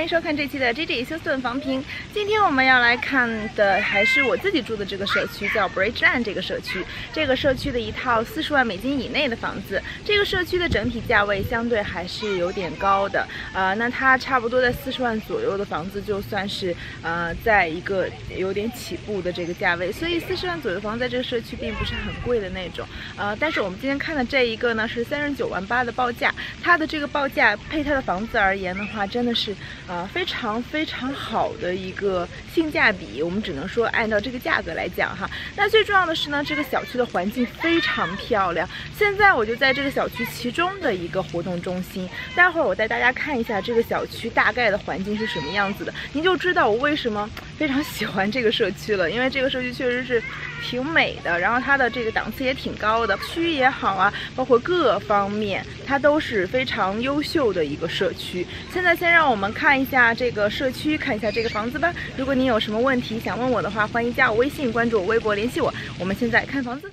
欢迎收看这期的 J J 休斯顿房评。今天我们要来看的还是我自己住的这个社区，叫 Bridgeland 这个社区。这个社区的一套四十万美金以内的房子，这个社区的整体价位相对还是有点高的。呃，那它差不多在四十万左右的房子，就算是呃在一个有点起步的这个价位。所以四十万左右的房子在这个社区并不是很贵的那种。呃，但是我们今天看的这一个呢是三十九万八的报价，它的这个报价配它的房子而言的话，真的是。啊，非常非常好的一个性价比，我们只能说按照这个价格来讲哈。那最重要的是呢，这个小区的环境非常漂亮。现在我就在这个小区其中的一个活动中心，待会儿我带大家看一下这个小区大概的环境是什么样子的，您就知道我为什么非常喜欢这个社区了。因为这个社区确实是挺美的，然后它的这个档次也挺高的，区也好啊，包括各方面它都是非常优秀的一个社区。现在先让我们看。一下这个社区，看一下这个房子吧。如果您有什么问题想问我的话，欢迎加我微信，关注我微博联系我。我们现在看房子。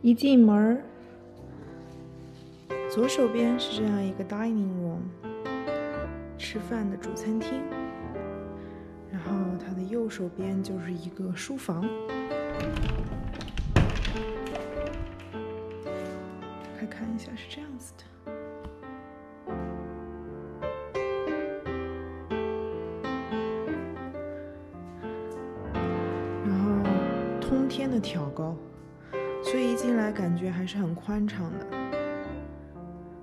一进门，左手边是这样一个 dining room，吃饭的主餐厅。然后它的右手边就是一个书房。天的挑高，所以一进来感觉还是很宽敞的。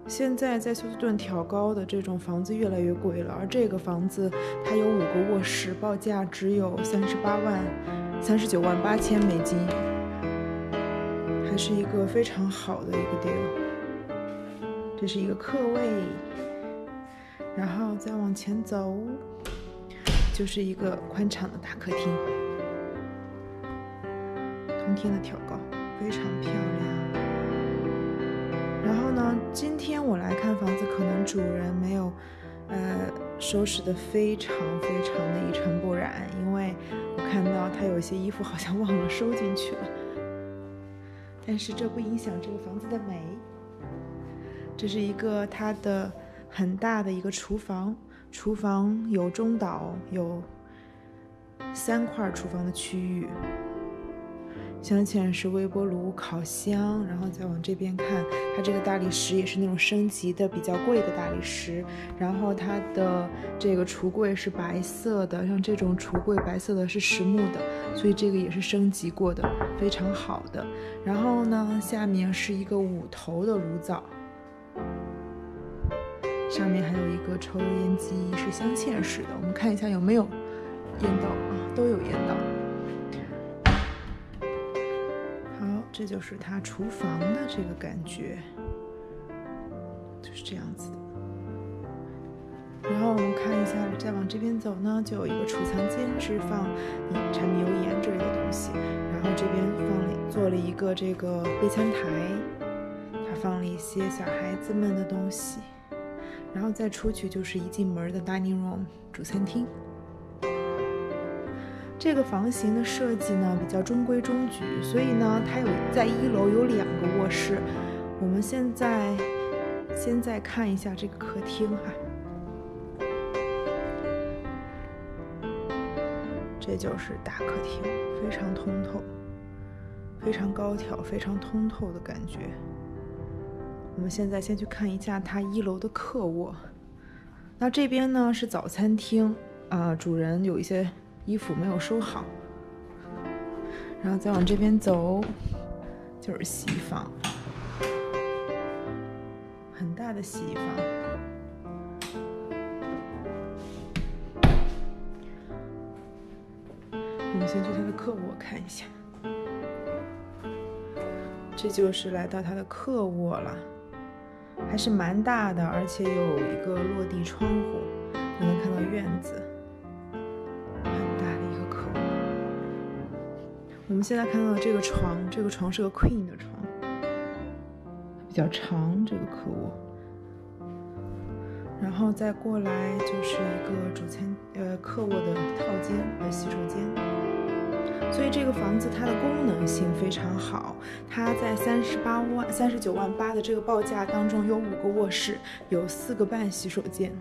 现在在休斯顿挑高的这种房子越来越贵了，而这个房子它有五个卧室，报价只有三十八万、三十九万八千美金，还是一个非常好的一个 deal。这是一个客位，然后再往前走，就是一个宽敞的大客厅。通天的挑高非常漂亮。然后呢，今天我来看房子，可能主人没有，呃，收拾的非常非常的一尘不染，因为我看到他有些衣服好像忘了收进去了。但是这不影响这个房子的美。这是一个它的很大的一个厨房，厨房有中岛，有三块厨房的区域。镶嵌式微波炉、烤箱，然后再往这边看，它这个大理石也是那种升级的比较贵的大理石。然后它的这个橱柜是白色的，像这种橱柜白色的是实木的，所以这个也是升级过的，非常好的。然后呢，下面是一个五头的炉灶，上面还有一个抽油烟机，是镶嵌式的。我们看一下有没有烟道啊，都有烟道。这就是它厨房的这个感觉，就是这样子的。然后我们看一下，再往这边走呢，就有一个储藏间，是放你柴米油盐之类的东西。然后这边放了做了一个这个备餐台，它放了一些小孩子们的东西。然后再出去就是一进门的 dining room 主餐厅。这个房型的设计呢比较中规中矩，所以呢它有在一楼有两个卧室。我们现在先再看一下这个客厅哈，这就是大客厅，非常通透，非常高挑，非常通透的感觉。我们现在先去看一下它一楼的客卧，那这边呢是早餐厅啊，主人有一些。衣服没有收好，然后再往这边走，就是洗衣房，很大的洗衣房。我们先去他的客卧看一下，这就是来到他的客卧了，还是蛮大的，而且有一个落地窗户，能看到院子。我们现在看到的这个床，这个床是个 queen 的床，比较长。这个客卧，然后再过来就是一个主餐呃客卧的套间和洗手间。所以这个房子它的功能性非常好。它在三十八万、三十九万八的这个报价当中，有五个卧室，有四个半洗手间。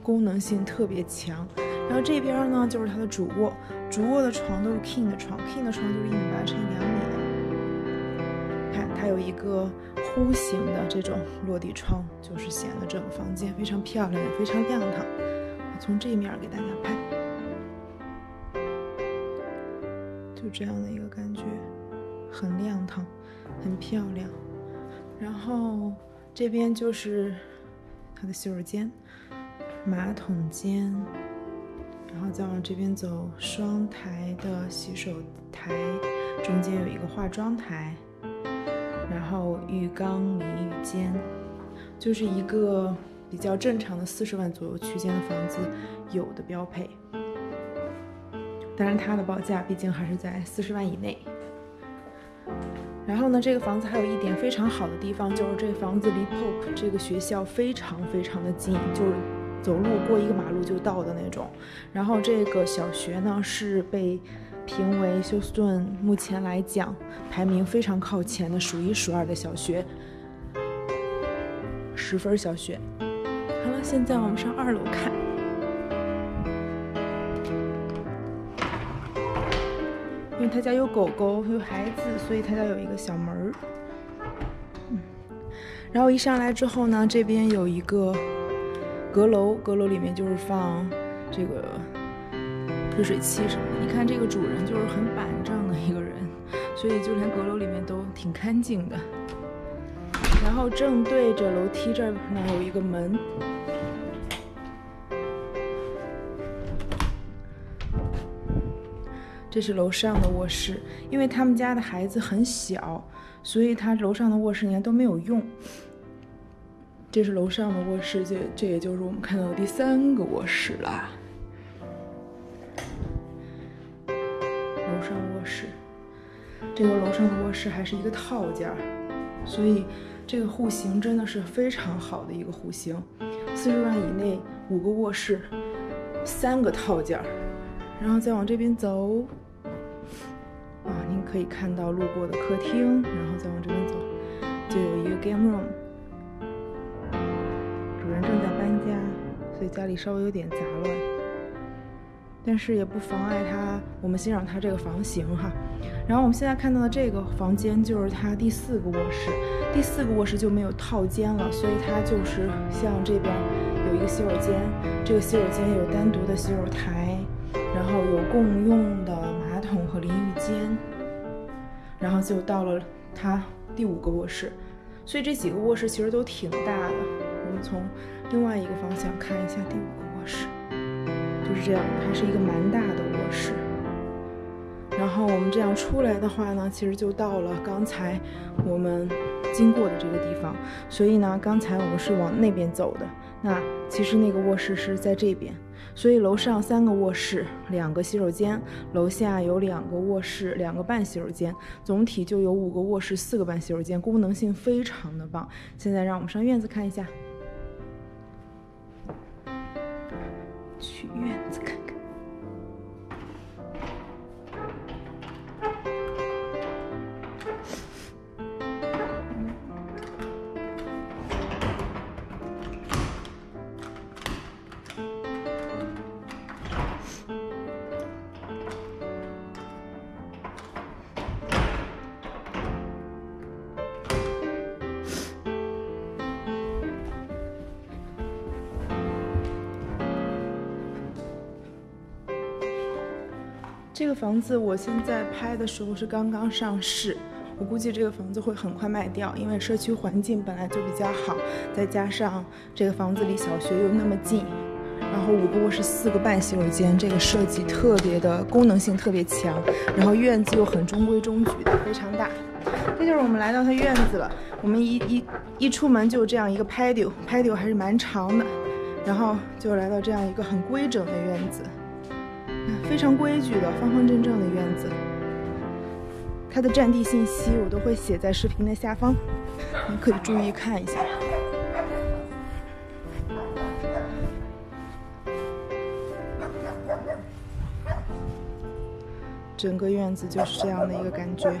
功能性特别强。然后这边呢就是它的主卧，主卧的床都是 king 的床，king 的床就是一米八乘以两米的。看它有一个弧形的这种落地窗，就是显得整个房间非常漂亮，也非常亮堂。我从这面给大家拍，就这样的一个感觉，很亮堂，很漂亮。然后这边就是它的洗手间、马桶间。再往这边走，双台的洗手台，中间有一个化妆台，然后浴缸、淋浴间，就是一个比较正常的四十万左右区间的房子有的标配。当然，它的报价毕竟还是在四十万以内。然后呢，这个房子还有一点非常好的地方，就是这房子离 Pope 这个学校非常非常的近，就是。走路过一个马路就到的那种，然后这个小学呢是被评为休斯顿目前来讲排名非常靠前的数一数二的小学，十分小学。好了，现在我们上二楼看，因为他家有狗狗有孩子，所以他家有一个小门儿。嗯，然后一上来之后呢，这边有一个。阁楼，阁楼里面就是放这个热水器什么的。你看这个主人就是很板正的一个人，所以就连阁楼里面都挺干净的。然后正对着楼梯这儿呢有一个门，这是楼上的卧室。因为他们家的孩子很小，所以他楼上的卧室呢都没有用。这是楼上的卧室，这这也就是我们看到的第三个卧室啦。楼上卧室，这个楼上的卧室还是一个套间儿，所以这个户型真的是非常好的一个户型。四十万以内，五个卧室，三个套间儿，然后再往这边走，啊，您可以看到路过的客厅，然后再往这边走，就有一个 game room。所以家里稍微有点杂乱，但是也不妨碍他我们欣赏他这个房型哈。然后我们现在看到的这个房间就是他第四个卧室，第四个卧室就没有套间了，所以它就是像这边有一个洗手间，这个洗手间有单独的洗手台，然后有共用的马桶和淋浴间，然后就到了它第五个卧室，所以这几个卧室其实都挺大的。我们从另外一个方向看一下第五个卧室，就是这样，它是一个蛮大的卧室。然后我们这样出来的话呢，其实就到了刚才我们经过的这个地方。所以呢，刚才我们是往那边走的，那其实那个卧室是在这边。所以楼上三个卧室，两个洗手间，楼下有两个卧室，两个半洗手间，总体就有五个卧室，四个半洗手间，功能性非常的棒。现在让我们上院子看一下。去院子看。这个房子我现在拍的时候是刚刚上市，我估计这个房子会很快卖掉，因为社区环境本来就比较好，再加上这个房子离小学又那么近，然后五个卧室四个半洗手间，这个设计特别的功能性特别强，然后院子又很中规中矩的，非常大。这就是我们来到它院子了，我们一一一出门就这样一个 patio，patio 还是蛮长的，然后就来到这样一个很规整的院子。非常规矩的方方正正的院子，它的占地信息我都会写在视频的下方，你可以注意看一下。整个院子就是这样的一个感觉。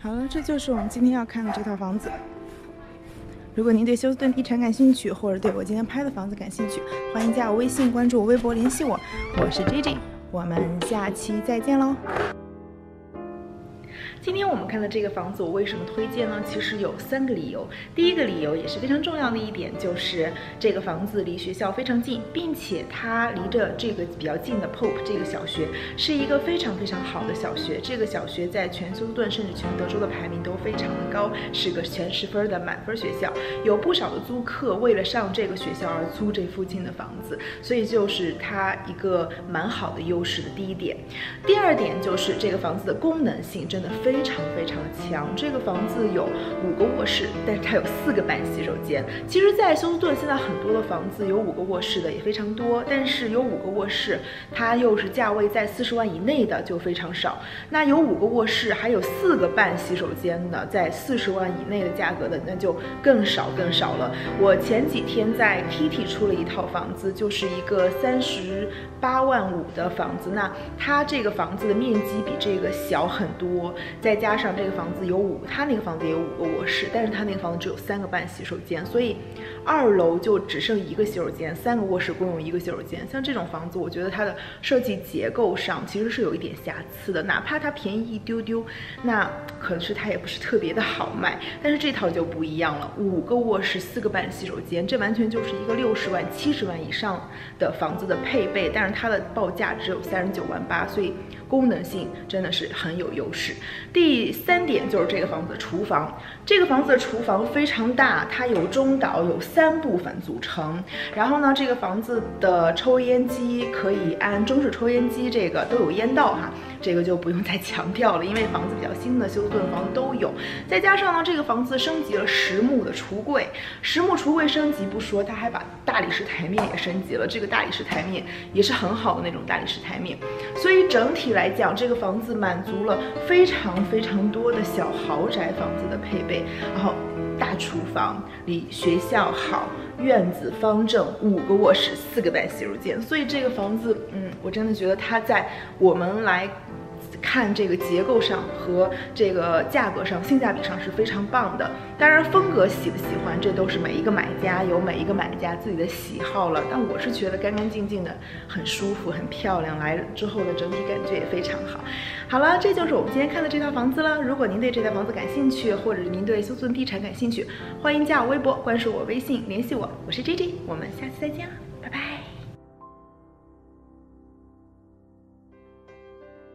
好了，这就是我们今天要看的这套房子。如果您对休斯顿地产感兴趣，或者对我今天拍的房子感兴趣，欢迎加我微信，关注我微博联系我。我是 J J，我们下期再见喽。今天我们看的这个房子，我为什么推荐呢？其实有三个理由。第一个理由也是非常重要的一点，就是这个房子离学校非常近，并且它离着这个比较近的 Pope 这个小学是一个非常非常好的小学。这个小学在全休斯顿甚至全德州的排名都非常的高，是个全十分的满分学校。有不少的租客为了上这个学校而租这附近的房子，所以就是它一个蛮好的优势的第一点。第二点就是这个房子的功能性真的非。非常非常的强，这个房子有五个卧室，但是它有四个半洗手间。其实，在休斯顿现在很多的房子有五个卧室的也非常多，但是有五个卧室，它又是价位在四十万以内的就非常少。那有五个卧室还有四个半洗手间的，在四十万以内的价格的那就更少更少了。我前几天在 Kitty 出了一套房子，就是一个三十八万五的房子，那它这个房子的面积比这个小很多。再加上这个房子有五，他那个房子也有五个卧室，但是他那个房子只有三个半洗手间，所以二楼就只剩一个洗手间，三个卧室共用一个洗手间。像这种房子，我觉得它的设计结构上其实是有一点瑕疵的，哪怕它便宜一丢丢，那可是它也不是特别的好卖。但是这套就不一样了，五个卧室，四个半洗手间，这完全就是一个六十万、七十万以上的房子的配备，但是它的报价只有三十九万八，所以。功能性真的是很有优势。第三点就是这个房子的厨房，这个房子的厨房非常大，它有中岛，有三部分组成。然后呢，这个房子的抽烟机可以按中式抽烟机，这个都有烟道哈。这个就不用再强调了，因为房子比较新的休斯顿房都有。再加上呢，这个房子升级了实木的橱柜，实木橱柜升级不说，它还把大理石台面也升级了。这个大理石台面也是很好的那种大理石台面，所以整体来讲，这个房子满足了非常非常多的小豪宅房子的配备。然后大厨房离学校好。院子方正，五个卧室，四个带洗手间，所以这个房子，嗯，我真的觉得它在我们来。看这个结构上和这个价格上，性价比上是非常棒的。当然，风格喜不喜欢，这都是每一个买家有每一个买家自己的喜好了。但我是觉得干干净净的，很舒服，很漂亮。来之后的整体感觉也非常好。好了，这就是我们今天看的这套房子了。如果您对这套房子感兴趣，或者您对休斯顿地产感兴趣，欢迎加我微博，关注我微信，联系我。我是 J J，我们下期再见了，